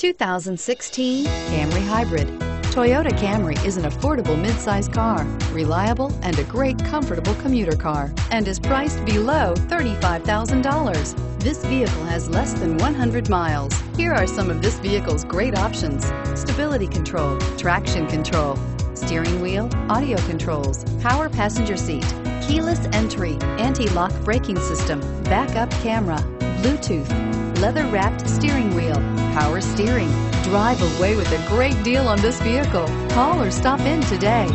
2016 Camry Hybrid. Toyota Camry is an affordable midsize car, reliable and a great comfortable commuter car, and is priced below $35,000. This vehicle has less than 100 miles. Here are some of this vehicle's great options. Stability control, traction control, steering wheel, audio controls, power passenger seat, keyless entry, anti-lock braking system, backup camera, Bluetooth, leather-wrapped steering wheel, power steering. Drive away with a great deal on this vehicle. Call or stop in today.